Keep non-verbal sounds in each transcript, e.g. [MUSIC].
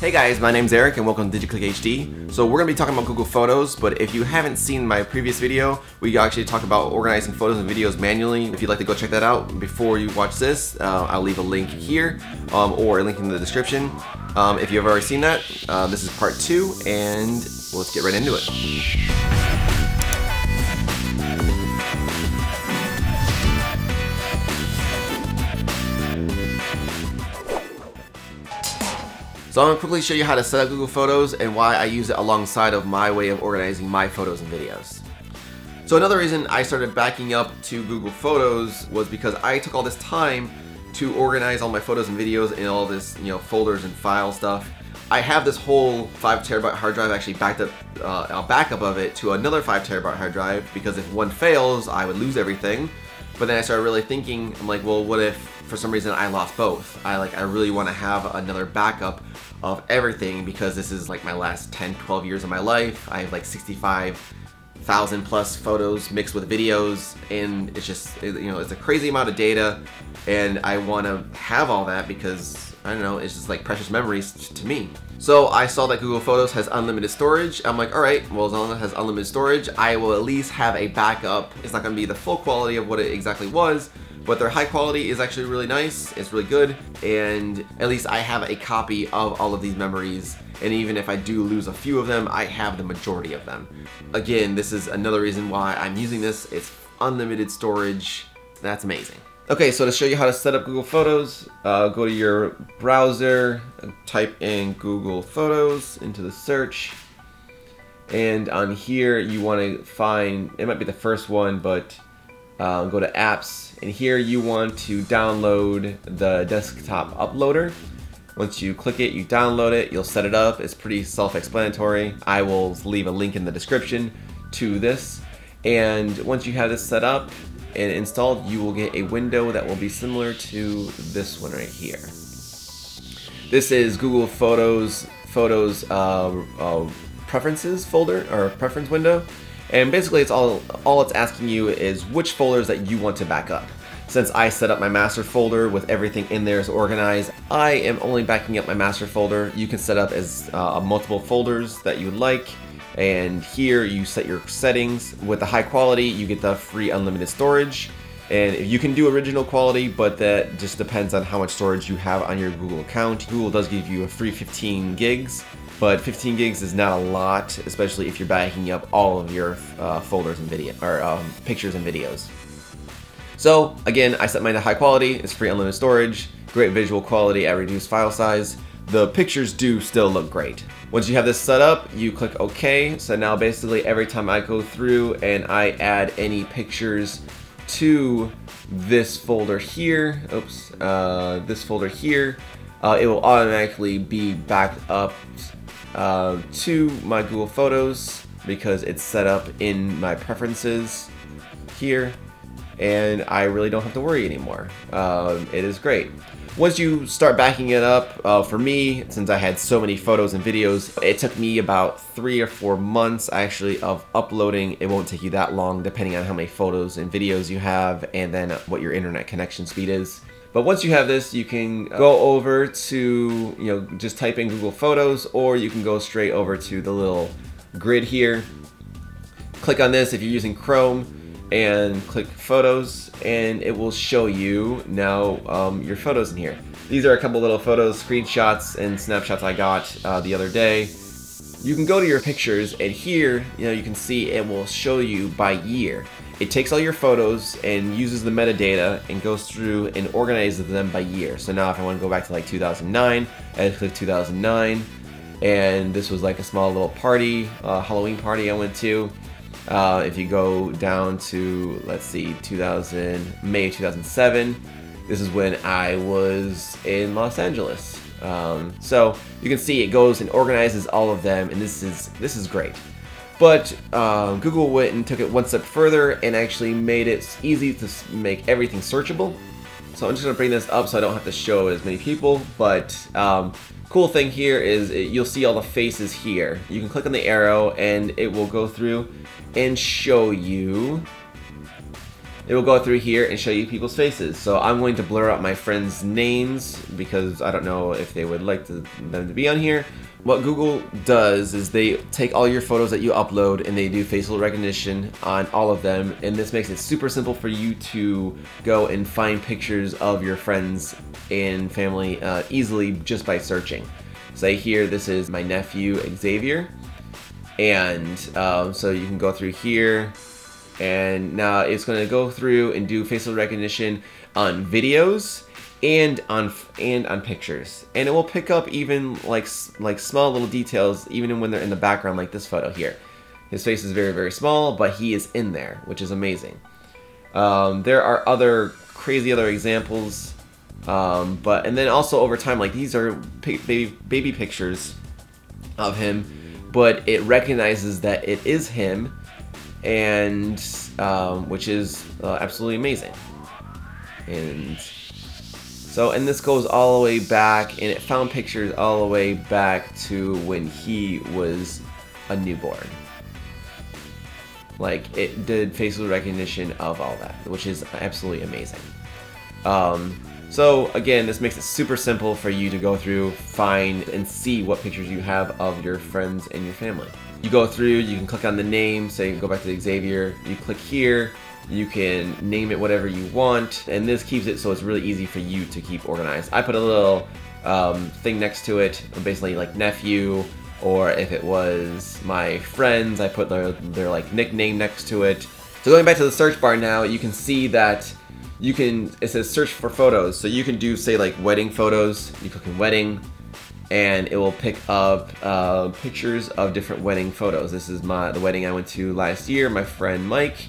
Hey guys, my name's Eric and welcome to DigiClick HD. So we're going to be talking about Google Photos, but if you haven't seen my previous video, we actually talk about organizing photos and videos manually. If you'd like to go check that out before you watch this, uh, I'll leave a link here um, or a link in the description. Um, if you've already seen that, uh, this is part two and let's get right into it. So I'm gonna quickly show you how to set up Google Photos and why I use it alongside of my way of organizing my photos and videos. So another reason I started backing up to Google Photos was because I took all this time to organize all my photos and videos in all this, you know, folders and file stuff. I have this whole 5 terabyte hard drive actually backed up, uh, a backup of it to another 5 terabyte hard drive because if one fails, I would lose everything. But then I started really thinking, I'm like, well, what if for some reason I lost both? I like, I really want to have another backup of everything because this is like my last 10, 12 years of my life. I have like 65,000 plus photos mixed with videos and it's just, you know, it's a crazy amount of data and I want to have all that because I don't know, it's just like precious memories to me. So I saw that Google Photos has unlimited storage. I'm like, all right, well, as long as it has unlimited storage, I will at least have a backup. It's not gonna be the full quality of what it exactly was, but their high quality is actually really nice. It's really good. And at least I have a copy of all of these memories. And even if I do lose a few of them, I have the majority of them. Again, this is another reason why I'm using this. It's unlimited storage. That's amazing. Okay, so to show you how to set up Google Photos, uh, go to your browser, type in Google Photos into the search, and on here you want to find, it might be the first one, but uh, go to apps, and here you want to download the desktop uploader. Once you click it, you download it, you'll set it up, it's pretty self-explanatory. I will leave a link in the description to this, and once you have this set up, and installed, you will get a window that will be similar to this one right here. This is Google Photos Photos uh, uh, preferences folder or preference window, and basically it's all all it's asking you is which folders that you want to back up. Since I set up my master folder with everything in there is organized, I am only backing up my master folder. You can set up as uh, multiple folders that you like and here you set your settings. With the high quality, you get the free unlimited storage. And you can do original quality, but that just depends on how much storage you have on your Google account. Google does give you a free 15 gigs, but 15 gigs is not a lot, especially if you're backing up all of your uh, folders and video or um, pictures and videos. So again, I set mine to high quality. It's free unlimited storage, great visual quality at reduced file size the pictures do still look great. Once you have this set up, you click OK. So now basically every time I go through and I add any pictures to this folder here, oops, uh, this folder here, uh, it will automatically be backed up uh, to my Google Photos because it's set up in my preferences here and I really don't have to worry anymore. Um, it is great. Once you start backing it up, uh, for me, since I had so many photos and videos, it took me about three or four months actually of uploading. It won't take you that long depending on how many photos and videos you have and then what your internet connection speed is. But once you have this, you can go over to, you know, just type in Google Photos or you can go straight over to the little grid here. Click on this if you're using Chrome and click photos and it will show you now um, your photos in here. These are a couple little photos, screenshots, and snapshots I got uh, the other day. You can go to your pictures and here, you know, you can see it will show you by year. It takes all your photos and uses the metadata and goes through and organizes them by year. So now if I want to go back to like 2009, I click 2009 and this was like a small little party, uh, Halloween party I went to uh, if you go down to, let's see, 2000, May 2007, this is when I was in Los Angeles. Um, so you can see it goes and organizes all of them, and this is this is great. But um, Google went and took it one step further and actually made it easy to make everything searchable. So I'm just gonna bring this up so I don't have to show as many people. But um, cool thing here is it, you'll see all the faces here. You can click on the arrow and it will go through and show you it will go through here and show you people's faces. So I'm going to blur out my friends' names because I don't know if they would like to, them to be on here. What Google does is they take all your photos that you upload and they do facial recognition on all of them and this makes it super simple for you to go and find pictures of your friends and family uh, easily just by searching. Say here, this is my nephew Xavier and um, so you can go through here and now it's going to go through and do facial recognition on videos and on and on pictures. And it will pick up even like like small little details even when they're in the background like this photo here. His face is very very small but he is in there which is amazing. Um, there are other crazy other examples um, but and then also over time like these are baby, baby pictures of him but it recognizes that it is him and um, which is uh, absolutely amazing. And so, and this goes all the way back, and it found pictures all the way back to when he was a newborn. Like, it did facial recognition of all that, which is absolutely amazing. Um, so, again, this makes it super simple for you to go through, find, and see what pictures you have of your friends and your family. You go through, you can click on the name, say, go back to Xavier, you click here, you can name it whatever you want, and this keeps it so it's really easy for you to keep organized. I put a little um, thing next to it, basically like nephew, or if it was my friends, I put their, their like nickname next to it. So going back to the search bar now, you can see that you can, it says search for photos. So you can do say like wedding photos, you click in wedding, and it will pick up uh, pictures of different wedding photos. This is my the wedding I went to last year, my friend Mike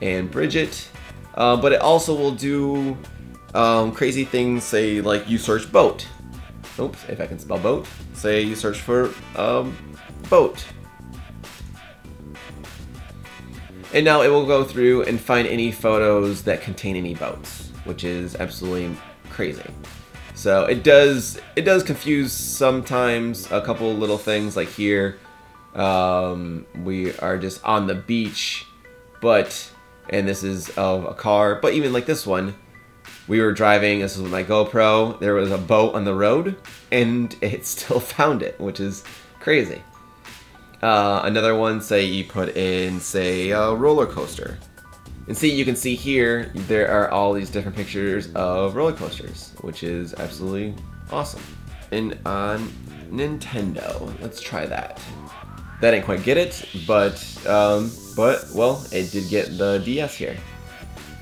and Bridget. Uh, but it also will do um, crazy things, say like you search boat. Oops, if I can spell boat. Say you search for um, boat. And now it will go through and find any photos that contain any boats, which is absolutely crazy. So it does it does confuse sometimes a couple little things like here um, we are just on the beach, but and this is of a car. But even like this one, we were driving, this was my GoPro, there was a boat on the road, and [LAUGHS] it still found it, which is crazy. Uh, another one, say you put in, say, a roller coaster. And see, you can see here, there are all these different pictures of roller coasters, which is absolutely awesome. And on Nintendo, let's try that. That didn't quite get it, but, um, but, well, it did get the DS here.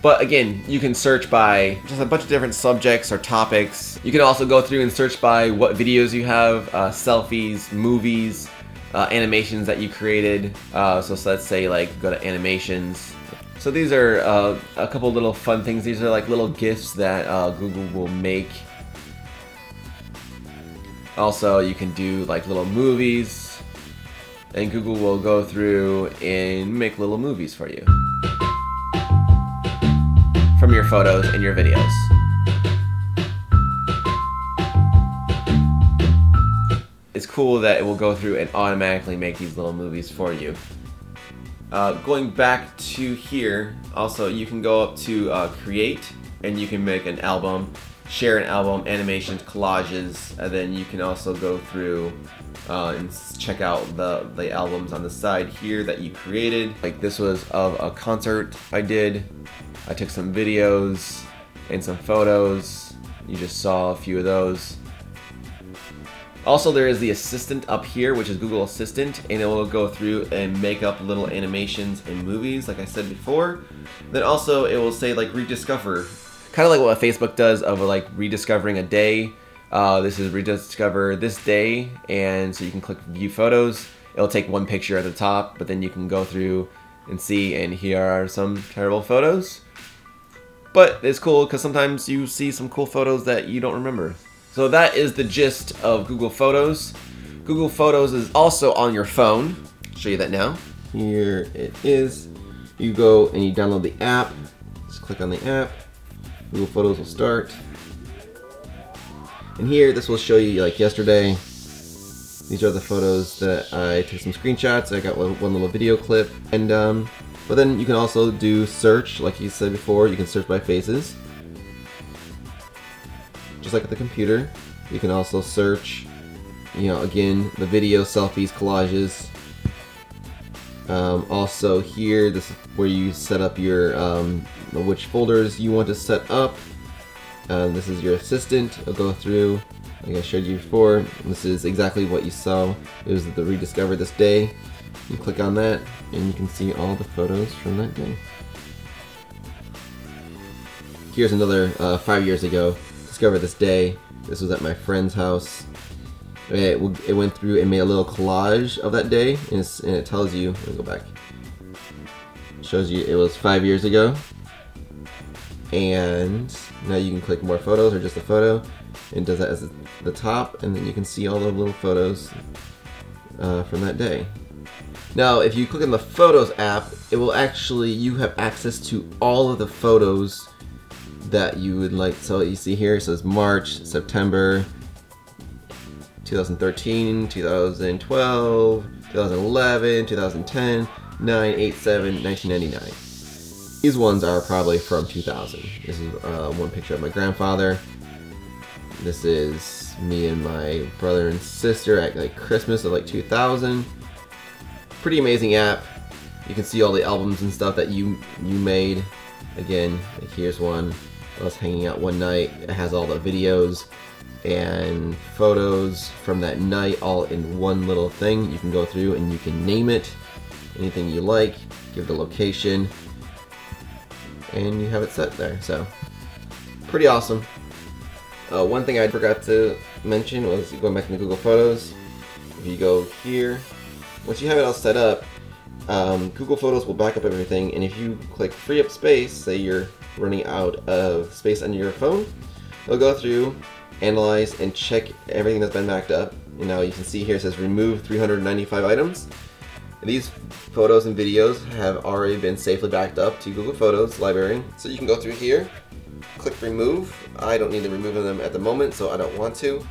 But again, you can search by just a bunch of different subjects or topics. You can also go through and search by what videos you have, uh, selfies, movies, uh, animations that you created. Uh, so, so, let's say like go to animations. So these are uh, a couple little fun things. These are like little gifts that uh, Google will make. Also, you can do like little movies and Google will go through and make little movies for you from your photos and your videos. It's cool that it will go through and automatically make these little movies for you. Uh, going back to here, also you can go up to uh, create and you can make an album, share an album, animations, collages, and then you can also go through uh, and check out the, the albums on the side here that you created. Like this was of a concert I did. I took some videos and some photos. You just saw a few of those. Also, there is the assistant up here, which is Google Assistant, and it will go through and make up little animations and movies, like I said before. Then also, it will say like rediscover, kind of like what Facebook does of like rediscovering a day uh, this is rediscover this day, and so you can click view photos. It'll take one picture at the top, but then you can go through and see, and here are some terrible photos. But it's cool because sometimes you see some cool photos that you don't remember. So that is the gist of Google Photos. Google Photos is also on your phone. I'll show you that now. Here it is. You go and you download the app. Just click on the app. Google Photos will start. And here, this will show you like yesterday. These are the photos that I took some screenshots. I got one, one little video clip. And um, But then you can also do search, like you said before, you can search by faces. Just like at the computer. You can also search, you know, again, the video, selfies, collages. Um, also here, this is where you set up your, um, which folders you want to set up. Um, this is your assistant. I'll go through, like I showed you before. This is exactly what you saw. It was the rediscover this day. You click on that, and you can see all the photos from that day. Here's another uh, five years ago. Discover this day. This was at my friend's house. It, it went through and made a little collage of that day, and, and it tells you. Let me go back. Shows you it was five years ago, and now you can click more photos or just a photo. and does that as the top, and then you can see all the little photos uh, from that day. Now, if you click on the Photos app, it will actually, you have access to all of the photos that you would like. So you see here, it says March, September, 2013, 2012, 2011, 2010, 9, 8, 7, 1999. These ones are probably from 2000. This is uh, one picture of my grandfather. This is me and my brother and sister at like Christmas of like 2000 pretty amazing app. You can see all the albums and stuff that you you made. Again, here's one. I was hanging out one night. It has all the videos and photos from that night all in one little thing. You can go through and you can name it anything you like, give the location, and you have it set there. So, pretty awesome. Uh, one thing I forgot to mention was going back into Google Photos. If you go here, once you have it all set up, um, Google Photos will back up everything, and if you click free up space, say you're running out of space on your phone, it'll go through, analyze, and check everything that's been backed up. And now you can see here it says remove 395 items. These photos and videos have already been safely backed up to Google Photos library. So you can go through here, click remove. I don't need to remove them at the moment, so I don't want to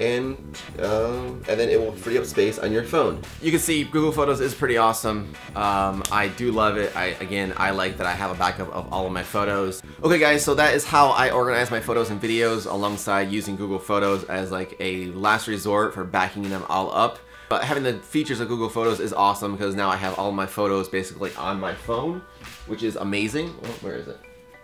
and um, and then it will free up space on your phone. You can see Google Photos is pretty awesome. Um, I do love it. I again, I like that I have a backup of all of my photos. Okay guys, so that is how I organize my photos and videos alongside using Google Photos as like a last resort for backing them all up. But having the features of Google Photos is awesome because now I have all my photos basically on my phone, which is amazing. Oh, where is it?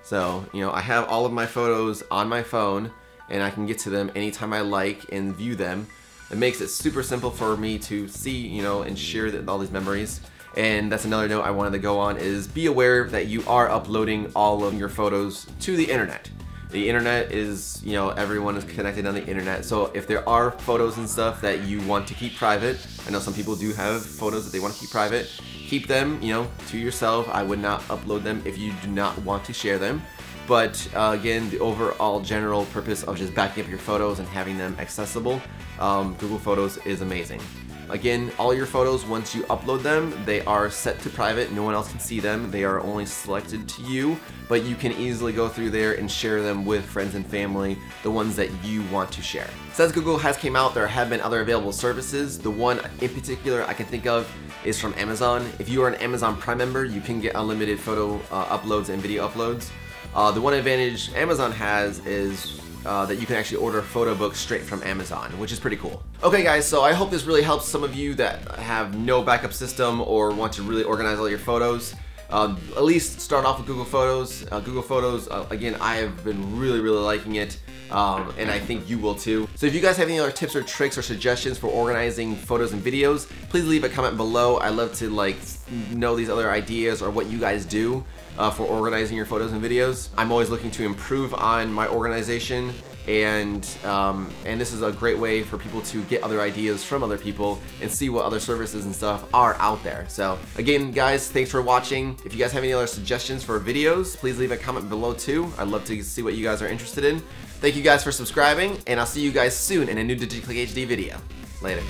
So, you know, I have all of my photos on my phone and I can get to them anytime I like and view them. It makes it super simple for me to see, you know, and share the, all these memories. And that's another note I wanted to go on is be aware that you are uploading all of your photos to the internet. The internet is, you know, everyone is connected on the internet. So if there are photos and stuff that you want to keep private, I know some people do have photos that they want to keep private, keep them, you know, to yourself. I would not upload them if you do not want to share them. But uh, again, the overall general purpose of just backing up your photos and having them accessible, um, Google Photos is amazing. Again, all your photos, once you upload them, they are set to private. No one else can see them. They are only selected to you, but you can easily go through there and share them with friends and family, the ones that you want to share. Since Google has came out, there have been other available services. The one in particular I can think of is from Amazon. If you are an Amazon Prime member, you can get unlimited photo uh, uploads and video uploads. Uh, the one advantage Amazon has is uh, that you can actually order photo books straight from Amazon, which is pretty cool. Okay guys, so I hope this really helps some of you that have no backup system or want to really organize all your photos. Um, at least start off with Google Photos. Uh, Google Photos, uh, again, I have been really, really liking it. Um, and I think you will too. So if you guys have any other tips or tricks or suggestions for organizing photos and videos, please leave a comment below. I love to like know these other ideas or what you guys do uh, for organizing your photos and videos. I'm always looking to improve on my organization and um, and this is a great way for people to get other ideas from other people and see what other services and stuff are out there. So again, guys, thanks for watching. If you guys have any other suggestions for videos, please leave a comment below too. I'd love to see what you guys are interested in. Thank you guys for subscribing, and I'll see you guys soon in a new DigiClick HD video. Later.